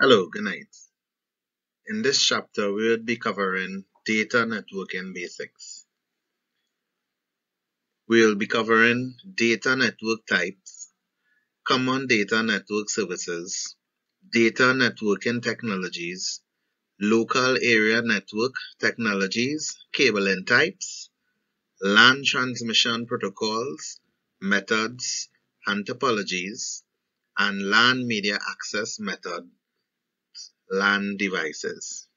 Hello, good night. In this chapter, we will be covering data networking basics. We will be covering data network types, common data network services, data networking technologies, local area network technologies, cabling types, LAN transmission protocols, methods and topologies, and LAN media access method LAN devices.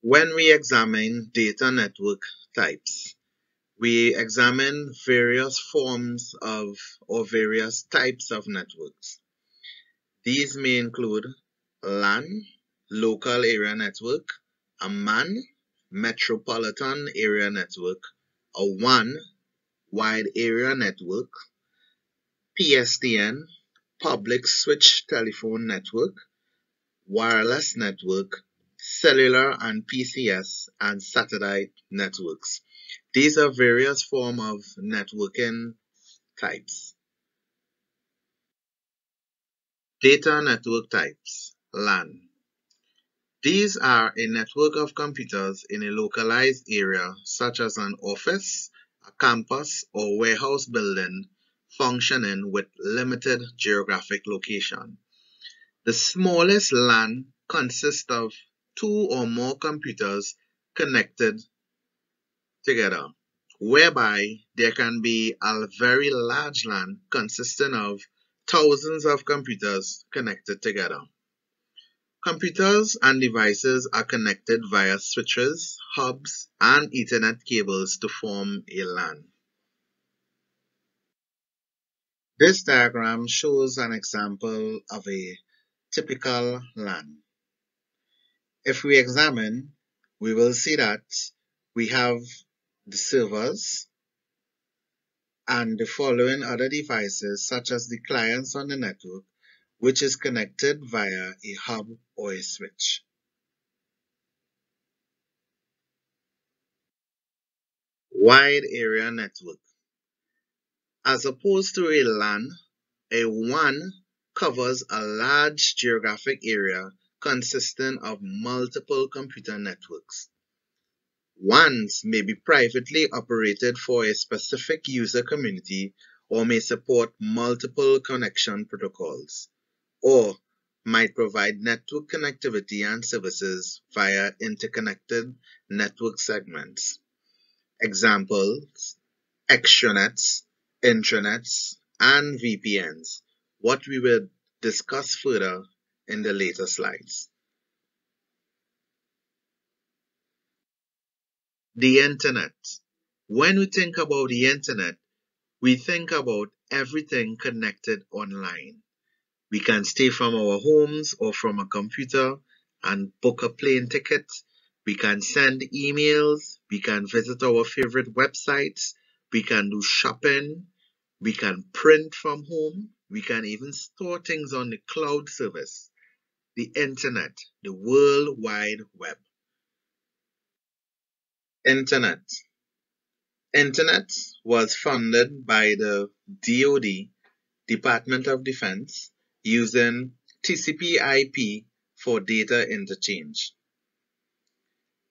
When we examine data network types, we examine various forms of or various types of networks. These may include LAN, local area network, a MAN, metropolitan area network, a WAN, wide area network, PSTN, public switch telephone network, wireless network, cellular and PCS, and satellite networks. These are various forms of networking types. Data network types, LAN. These are a network of computers in a localized area such as an office, a campus, or warehouse building functioning with limited geographic location. The smallest LAN consists of two or more computers connected together, whereby there can be a very large LAN consisting of thousands of computers connected together. Computers and devices are connected via switches, hubs, and Ethernet cables to form a LAN. This diagram shows an example of a typical LAN. If we examine, we will see that we have the servers and the following other devices such as the clients on the network which is connected via a hub or a switch. Wide area network. As opposed to a LAN, a WAN covers a large geographic area consisting of multiple computer networks. WANs may be privately operated for a specific user community or may support multiple connection protocols, or might provide network connectivity and services via interconnected network segments. Examples, extranets, intranets, and VPNs, what we will discuss further in the later slides. The Internet. When we think about the Internet, we think about everything connected online. We can stay from our homes or from a computer and book a plane ticket. We can send emails. We can visit our favorite websites. We can do shopping. We can print from home. We can even store things on the cloud service. The Internet, the World Wide Web. Internet. Internet was funded by the DoD, Department of Defense, using TCP/IP for data interchange.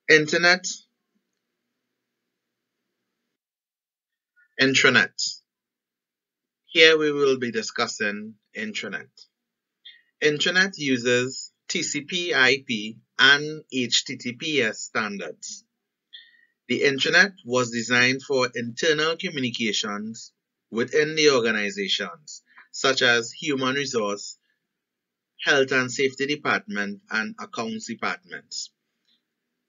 Internet Intranet. Here we will be discussing intranet. Intranet uses TCP/IP and HTTPS standards. The intranet was designed for internal communications within the organizations, such as human resource, health and safety department, and accounts departments.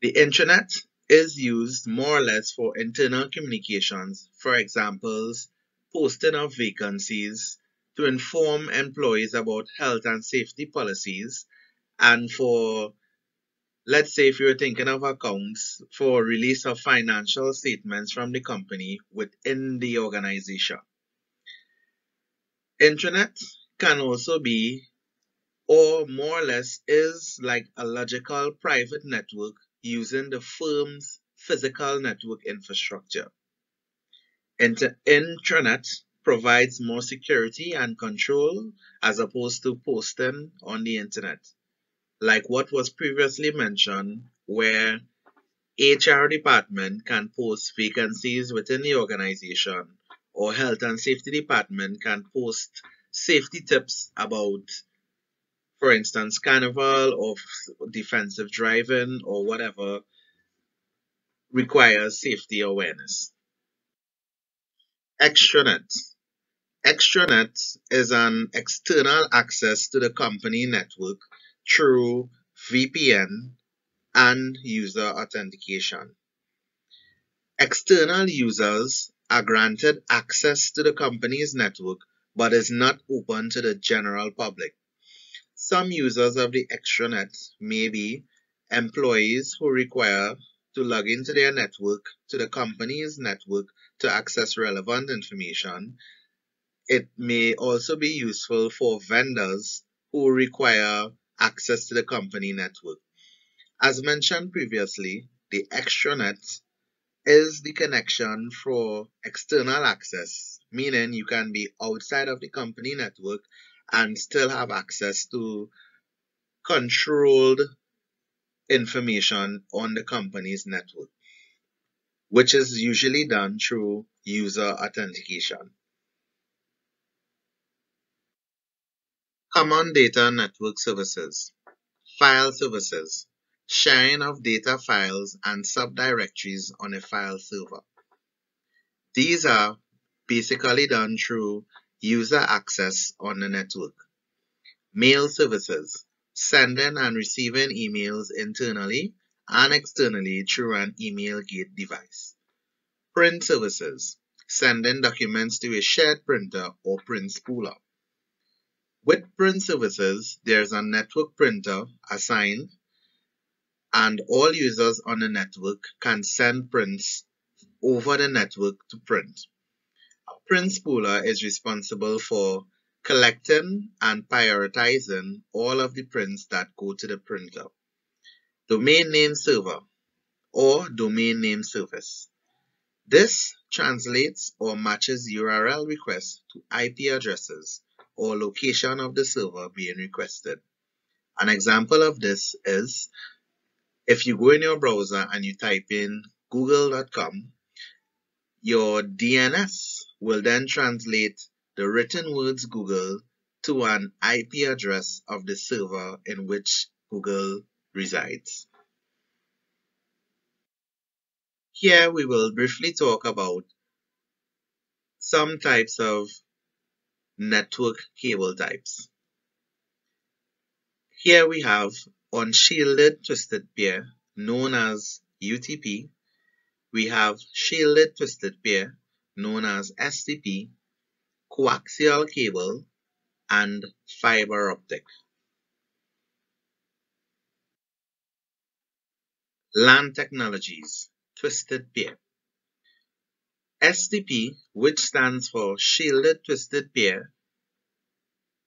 The intranet is used more or less for internal communications, for examples, posting of vacancies, to inform employees about health and safety policies, and for let's say if you're thinking of accounts for release of financial statements from the company within the organization. Intranet can also be or more or less is like a logical private network using the firm's physical network infrastructure. Intranet provides more security and control as opposed to posting on the internet. Like what was previously mentioned, where HR department can post vacancies within the organization or health and safety department can post safety tips about for instance carnival or defensive driving or whatever requires safety awareness. Extranet. Extranet is an external access to the company network through VPN and user authentication. External users are granted access to the company's network but is not open to the general public. Some users of the extranet may be employees who require to log into their network to the company's network to access relevant information. It may also be useful for vendors who require access to the company network. As mentioned previously, the extranet is the connection for external access, meaning you can be outside of the company network and still have access to controlled information on the company's network, which is usually done through user authentication. Common Data Network Services File Services Sharing of data files and subdirectories on a file server. These are basically done through user access on the network. Mail services sending and receiving emails internally and externally through an email gate device. Print services, sending documents to a shared printer or print spooler. With print services, there's a network printer assigned and all users on the network can send prints over the network to print. A print spooler is responsible for collecting and prioritizing all of the prints that go to the printer. Domain name server or domain name service. This translates or matches URL requests to IP addresses or location of the server being requested. An example of this is if you go in your browser and you type in google.com, your DNS will then translate the written words Google to an IP address of the server in which Google resides. Here we will briefly talk about some types of network cable types. Here we have unshielded twisted pair known as UTP. We have shielded twisted pair known as STP coaxial cable, and fiber optic. LAN Technologies Twisted Pair STP, which stands for Shielded Twisted Pair,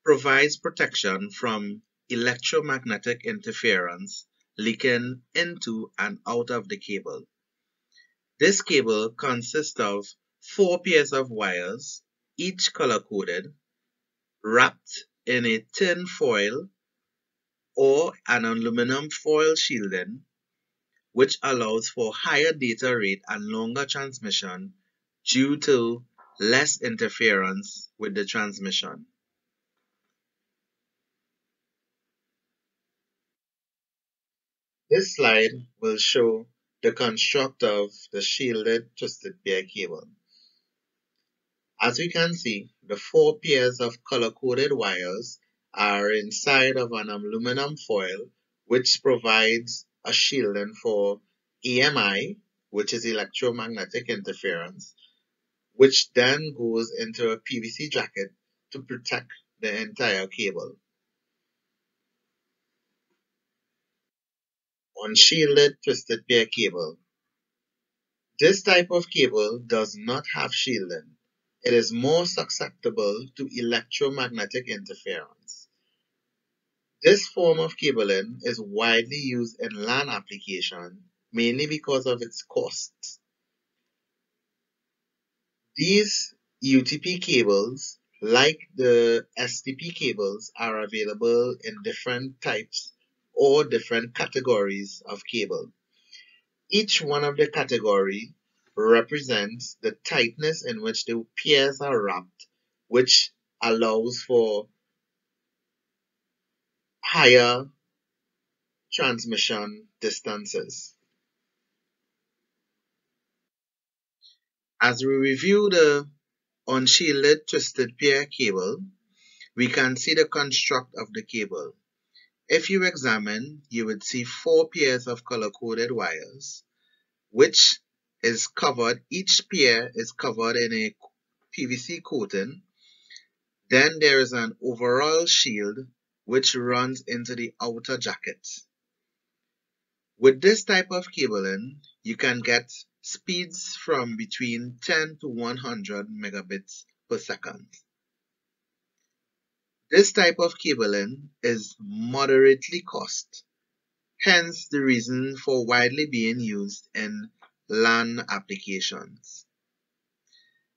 provides protection from electromagnetic interference leaking into and out of the cable. This cable consists of four pairs of wires each color-coded, wrapped in a tin foil or an aluminum foil shielding, which allows for higher data rate and longer transmission due to less interference with the transmission. This slide will show the construct of the shielded twisted pair cable. As we can see, the four pairs of color-coded wires are inside of an aluminum foil which provides a shielding for EMI, which is electromagnetic interference, which then goes into a PVC jacket to protect the entire cable. Unshielded twisted pair cable. This type of cable does not have shielding it is more susceptible to electromagnetic interference. This form of cabling is widely used in LAN application mainly because of its costs. These UTP cables, like the STP cables, are available in different types or different categories of cable. Each one of the category represents the tightness in which the pairs are wrapped, which allows for higher transmission distances. As we review the unshielded twisted pair cable, we can see the construct of the cable. If you examine, you would see four pairs of color-coded wires, which is covered, each pair is covered in a PVC coating. Then there is an overall shield which runs into the outer jacket. With this type of cabling, you can get speeds from between 10 to 100 megabits per second. This type of cabling is moderately cost, hence the reason for widely being used in LAN applications.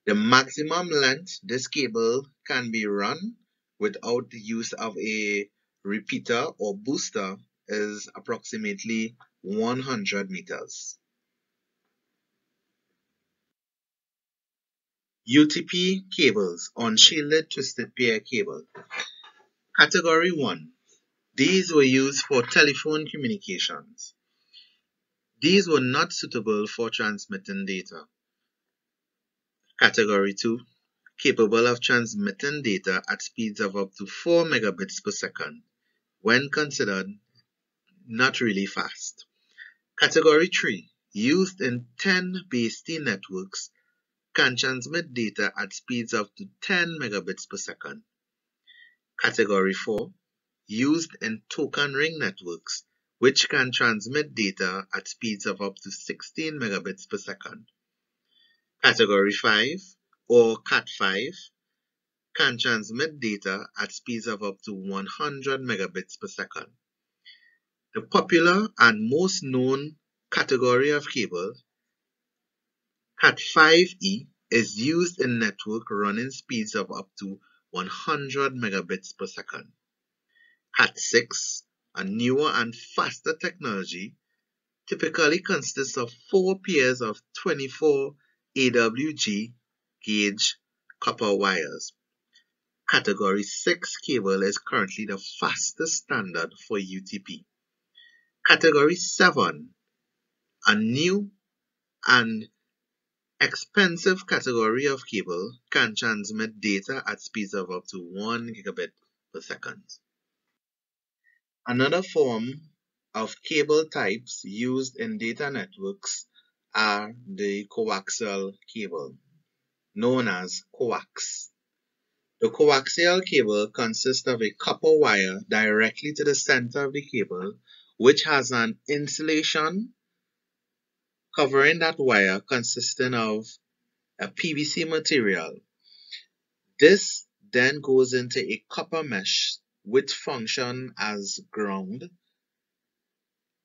The maximum length this cable can be run without the use of a repeater or booster is approximately 100 meters. UTP cables, unshielded twisted pair cable. Category 1. These were used for telephone communications. These were not suitable for transmitting data. Category 2. Capable of transmitting data at speeds of up to 4 megabits per second, when considered not really fast. Category 3. Used in 10 base T networks can transmit data at speeds up to 10 megabits per second. Category 4, used in token ring networks, which can transmit data at speeds of up to 16 megabits per second. Category 5, or Cat5, can transmit data at speeds of up to 100 megabits per second. The popular and most known category of cable Cat5e is used in network running speeds of up to 100 megabits per second. Cat6, a newer and faster technology, typically consists of four pairs of 24 AWG gauge copper wires. Category 6 cable is currently the fastest standard for UTP. Category 7, a new and expensive category of cable can transmit data at speeds of up to 1 gigabit per second. Another form of cable types used in data networks are the coaxial cable, known as coax. The coaxial cable consists of a copper wire directly to the center of the cable, which has an insulation covering that wire consisting of a PVC material. This then goes into a copper mesh which function as ground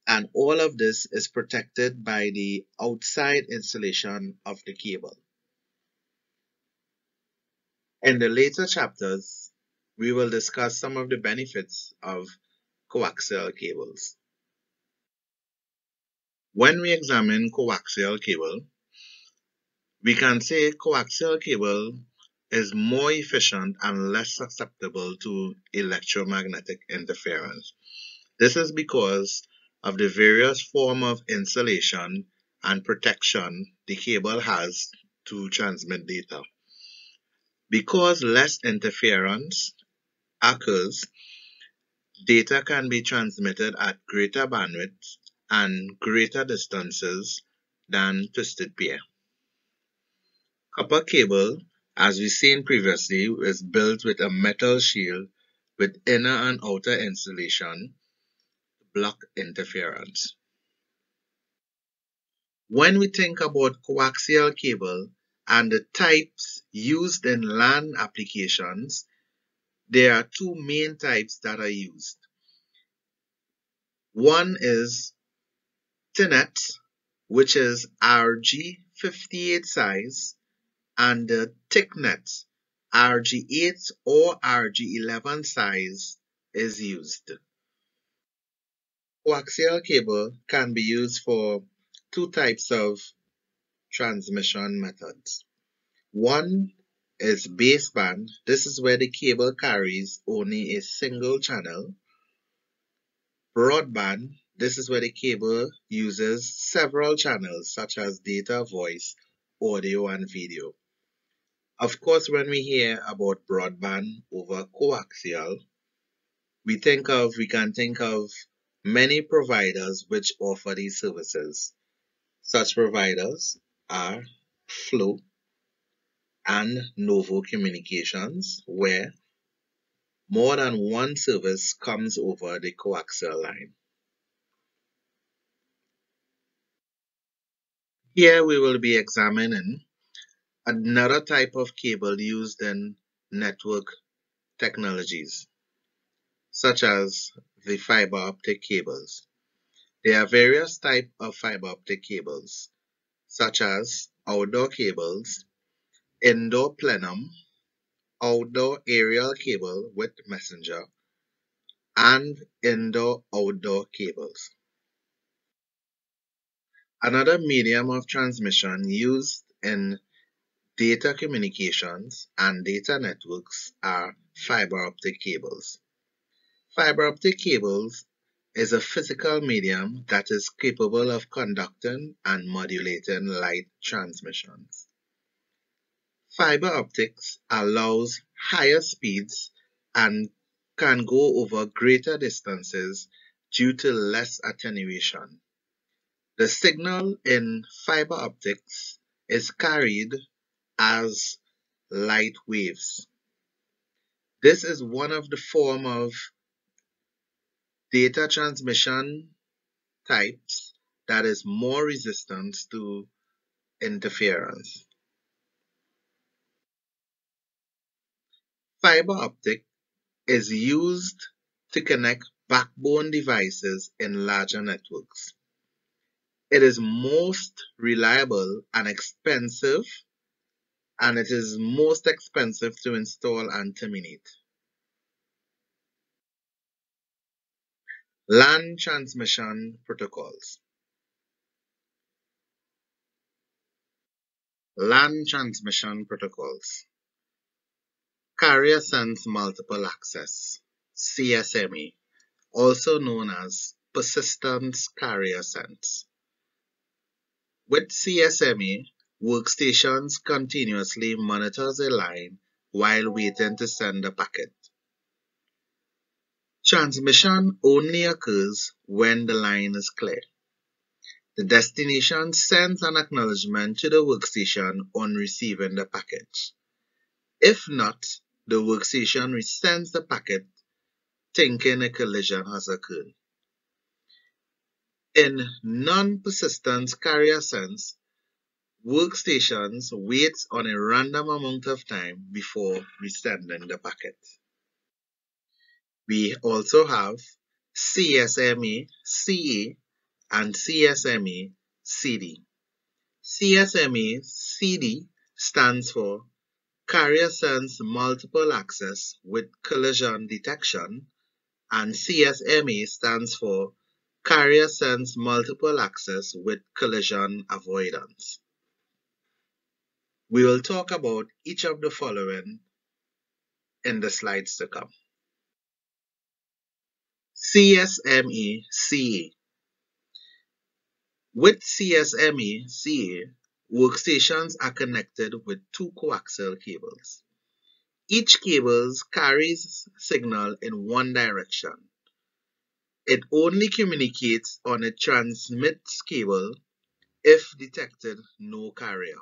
and all of this is protected by the outside insulation of the cable. In the later chapters, we will discuss some of the benefits of coaxial cables. When we examine coaxial cable, we can say coaxial cable is more efficient and less susceptible to electromagnetic interference. This is because of the various form of insulation and protection the cable has to transmit data. Because less interference occurs, data can be transmitted at greater bandwidth and greater distances than twisted pair. Copper cable, as we seen previously, is built with a metal shield with inner and outer insulation to block interference. When we think about coaxial cable and the types used in LAN applications, there are two main types that are used. One is Ethernet, which is RG58 size, and the thicknet RG8 or RG11 size is used. Coaxial cable can be used for two types of transmission methods. One is baseband. This is where the cable carries only a single channel. Broadband. This is where the cable uses several channels such as data, voice, audio, and video. Of course, when we hear about broadband over coaxial, we think of, we can think of many providers which offer these services. Such providers are Flow and Novo Communications, where more than one service comes over the coaxial line. Here we will be examining another type of cable used in network technologies, such as the fiber optic cables. There are various types of fiber optic cables, such as outdoor cables, indoor plenum, outdoor aerial cable with messenger, and indoor-outdoor cables. Another medium of transmission used in data communications and data networks are fiber optic cables. Fiber optic cables is a physical medium that is capable of conducting and modulating light transmissions. Fiber optics allows higher speeds and can go over greater distances due to less attenuation. The signal in fiber optics is carried as light waves. This is one of the form of data transmission types that is more resistant to interference. Fiber optic is used to connect backbone devices in larger networks. It is most reliable and expensive and it is most expensive to install and terminate. LAN transmission protocols. LAN transmission protocols. Carrier Sense Multiple Access, CSMA, also known as Persistence Carrier Sense. With CSMA, workstations continuously monitors a line while waiting to send a packet. Transmission only occurs when the line is clear. The destination sends an acknowledgement to the workstation on receiving the package. If not, the workstation resends the packet thinking a collision has occurred. In non-persistence carrier sense, workstations wait on a random amount of time before resending the packet. We also have CSMA CA and CSMA CD. CSMA CD stands for Carrier Sense Multiple Access with Collision Detection and CSMA stands for Carrier Sense Multiple Access with Collision Avoidance. We will talk about each of the following in the slides to come. CSMA CA. With CSMA CA, workstations are connected with two coaxial cables. Each cable carries signal in one direction. It only communicates on a transmit cable if detected no carrier.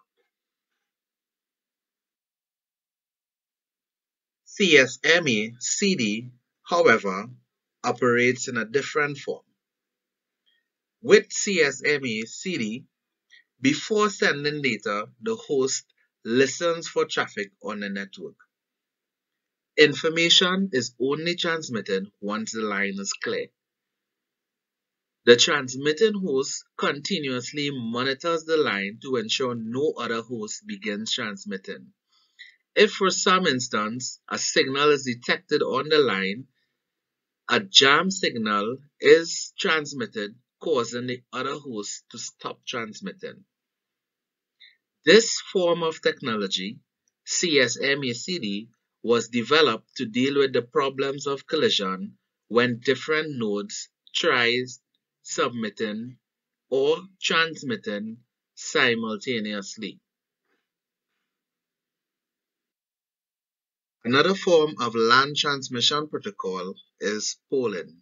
CSMA CD, however, operates in a different form. With CSMA CD, before sending data, the host listens for traffic on the network. Information is only transmitted once the line is clear. The transmitting host continuously monitors the line to ensure no other host begins transmitting. If for some instance a signal is detected on the line, a jam signal is transmitted causing the other host to stop transmitting. This form of technology, CSMACD, was developed to deal with the problems of collision when different nodes tries submitting or transmitting simultaneously. Another form of LAN transmission protocol is polling.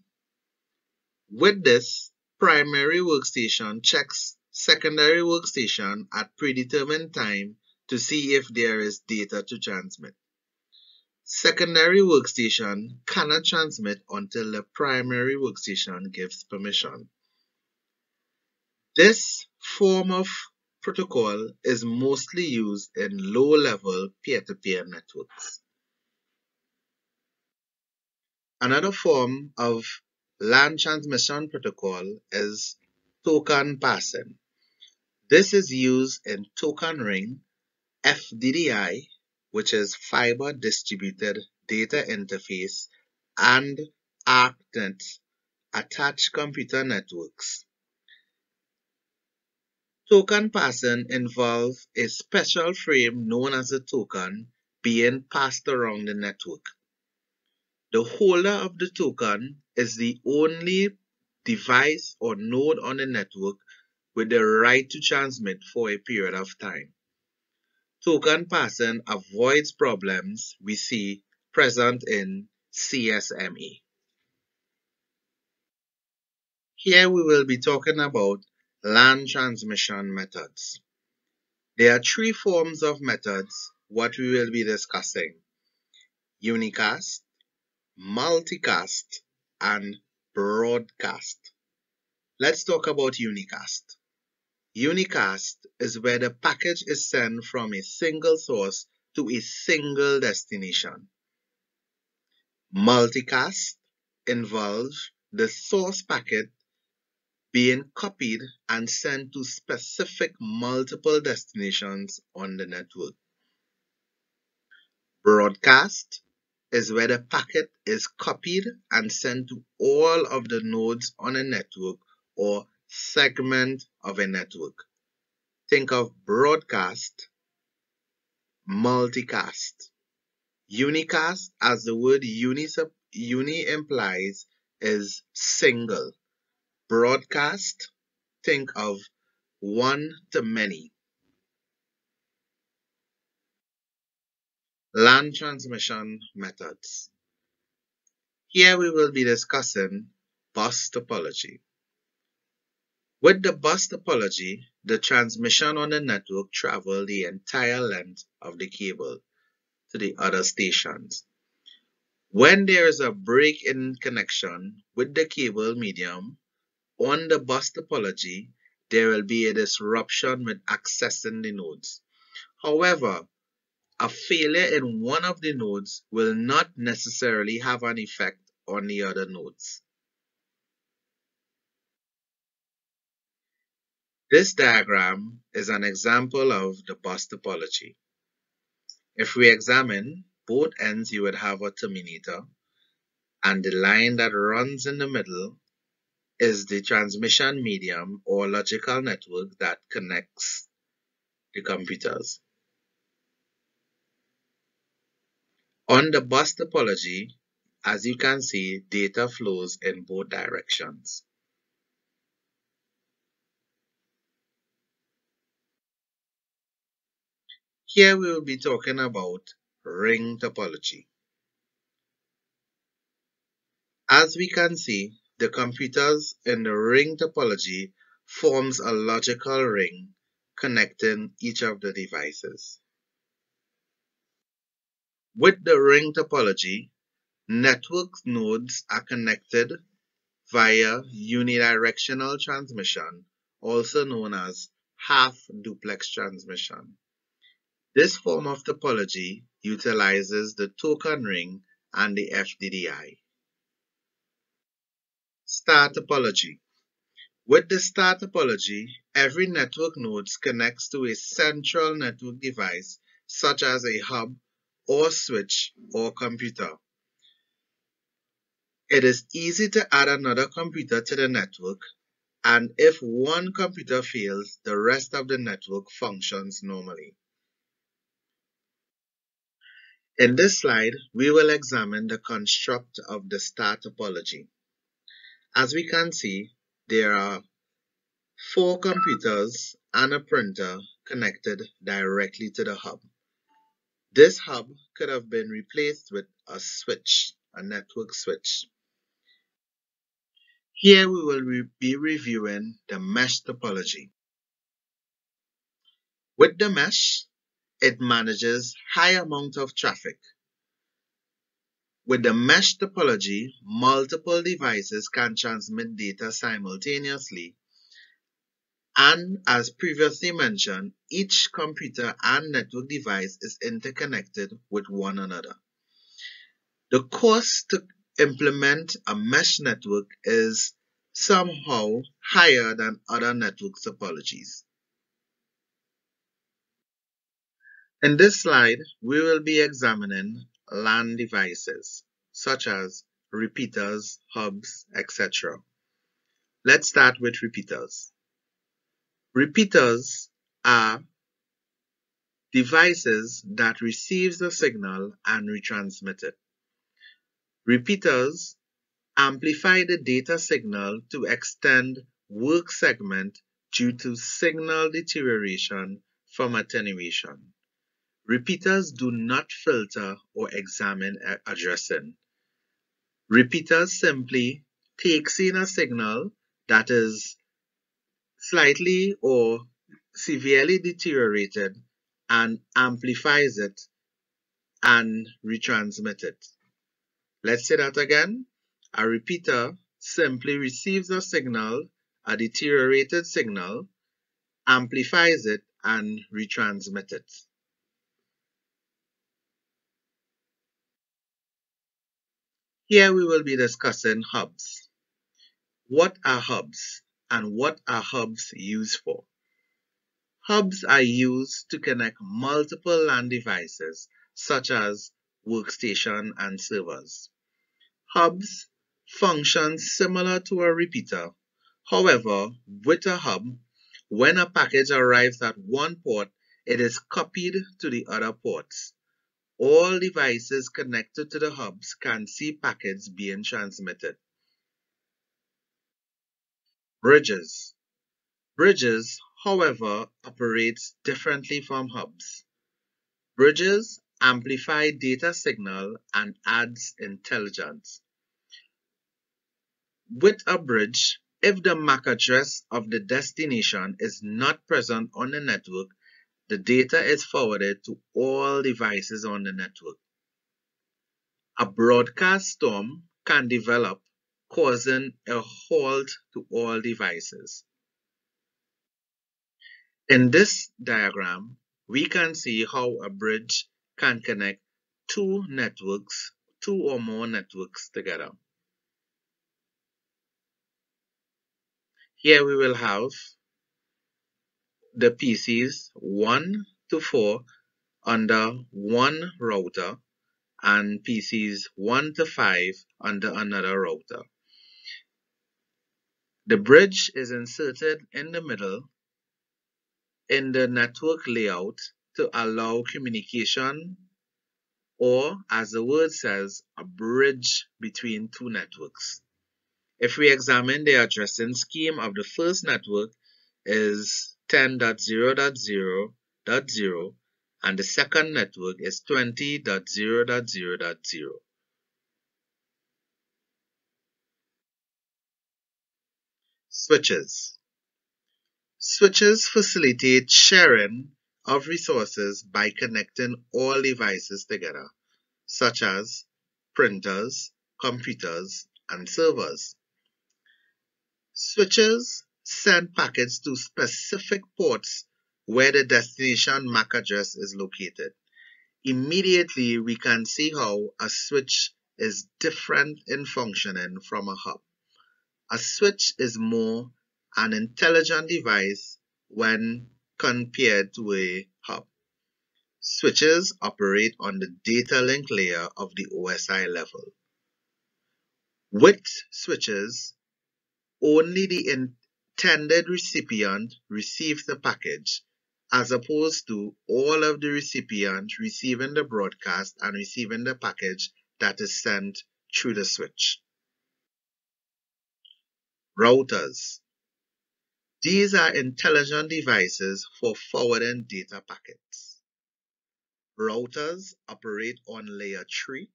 With this, primary workstation checks secondary workstation at predetermined time to see if there is data to transmit. Secondary workstation cannot transmit until the primary workstation gives permission. This form of protocol is mostly used in low-level peer-to-peer networks. Another form of LAN transmission protocol is token passing. This is used in token ring, FDDI, which is Fiber Distributed Data Interface, and ARCNET, Attached Computer Networks. Token passing involves a special frame known as a token being passed around the network. The holder of the token is the only device or node on the network with the right to transmit for a period of time. Token passing avoids problems we see present in CSMA. Here we will be talking about LAN transmission methods. There are three forms of methods what we will be discussing. Unicast, multicast, and broadcast. Let's talk about unicast. Unicast is where the package is sent from a single source to a single destination. Multicast involves the source packet being copied and sent to specific multiple destinations on the network. Broadcast is where the packet is copied and sent to all of the nodes on a network or segment of a network. Think of broadcast, multicast. Unicast, as the word uni, uni implies, is single broadcast, think of one to many. LAN transmission methods. Here we will be discussing bus topology. With the bus topology, the transmission on the network travel the entire length of the cable to the other stations. When there is a break in connection with the cable medium, on the bus topology, there will be a disruption with accessing the nodes. However, a failure in one of the nodes will not necessarily have an effect on the other nodes. This diagram is an example of the bus topology. If we examine both ends, you would have a terminator, and the line that runs in the middle is the transmission medium or logical network that connects the computers. On the bus topology, as you can see, data flows in both directions. Here we will be talking about ring topology. As we can see, the computers in the ring topology forms a logical ring connecting each of the devices. With the ring topology, network nodes are connected via unidirectional transmission, also known as half-duplex transmission. This form of topology utilizes the token ring and the FDDI. Star topology. With the star topology, every network node connects to a central network device such as a hub or switch or computer. It is easy to add another computer to the network and if one computer fails, the rest of the network functions normally. In this slide, we will examine the construct of the star topology. As we can see, there are four computers and a printer connected directly to the hub. This hub could have been replaced with a switch, a network switch. Here we will re be reviewing the mesh topology. With the mesh, it manages high amount of traffic. With the mesh topology, multiple devices can transmit data simultaneously. And as previously mentioned, each computer and network device is interconnected with one another. The cost to implement a mesh network is somehow higher than other network topologies. In this slide, we will be examining LAN devices, such as repeaters, hubs, etc. Let's start with repeaters. Repeaters are devices that receives the signal and retransmit it. Repeaters amplify the data signal to extend work segment due to signal deterioration from attenuation. Repeaters do not filter or examine addressing. Repeaters simply takes in a signal that is slightly or severely deteriorated and amplifies it and retransmit it. Let's say that again. A repeater simply receives a signal, a deteriorated signal, amplifies it, and retransmits it. Here we will be discussing hubs. What are hubs and what are hubs used for? Hubs are used to connect multiple LAN devices such as workstation and servers. Hubs function similar to a repeater. However, with a hub, when a package arrives at one port, it is copied to the other ports. All devices connected to the hubs can see packets being transmitted. Bridges. Bridges, however, operates differently from hubs. Bridges amplify data signal and adds intelligence. With a bridge, if the MAC address of the destination is not present on the network, the data is forwarded to all devices on the network. A broadcast storm can develop, causing a halt to all devices. In this diagram, we can see how a bridge can connect two networks, two or more networks together. Here we will have the PCs 1 to 4 under one router and PCs 1 to 5 under another router. The bridge is inserted in the middle in the network layout to allow communication or, as the word says, a bridge between two networks. If we examine the addressing scheme of the first network is 10.0.0.0 and the second network is 20.0.0.0. Switches Switches facilitate sharing of resources by connecting all devices together, such as printers, computers, and servers. Switches send packets to specific ports where the destination MAC address is located. Immediately, we can see how a switch is different in functioning from a hub. A switch is more an intelligent device when compared to a hub. Switches operate on the data link layer of the OSI level. With switches, only the intended recipient receives the package as opposed to all of the recipients receiving the broadcast and receiving the package that is sent through the switch. Routers. These are intelligent devices for forwarding data packets. Routers operate on layer 3,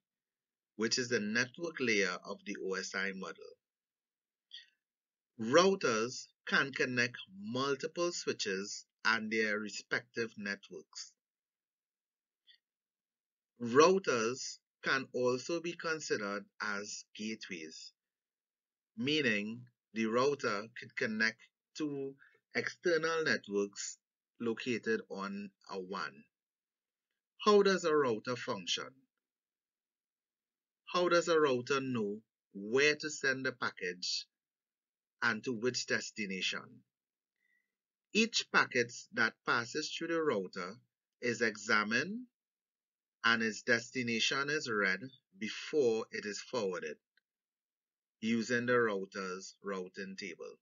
which is the network layer of the OSI model. Routers can connect multiple switches and their respective networks. Routers can also be considered as gateways, meaning the router could connect to external networks located on a WAN. How does a router function? How does a router know where to send the package and to which destination? Each packet that passes through the router is examined and its destination is read before it is forwarded using the router's routing table.